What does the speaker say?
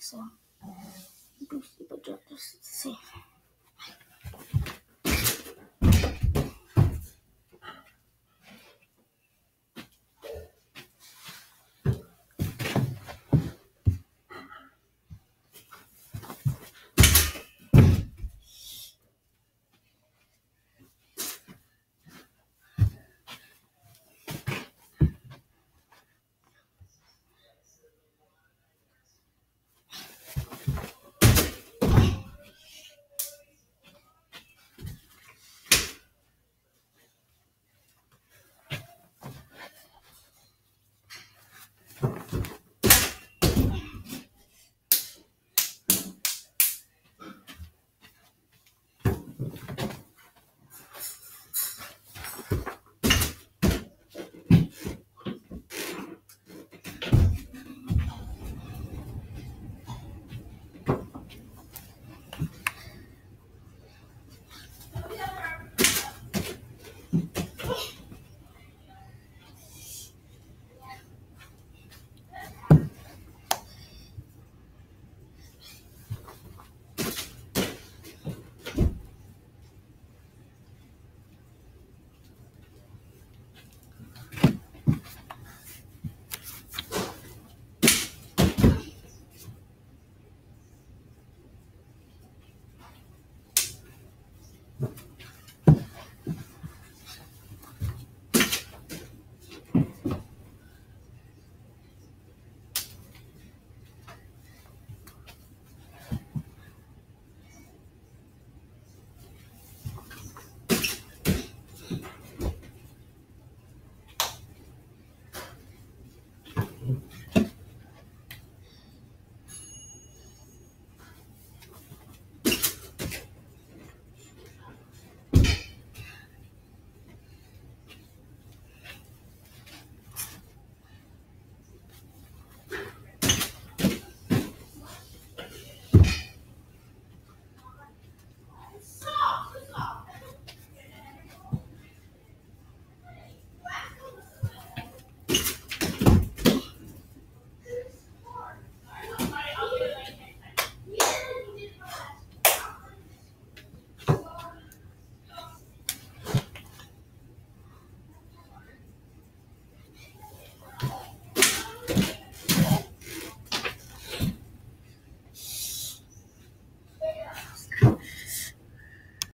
so, but just see.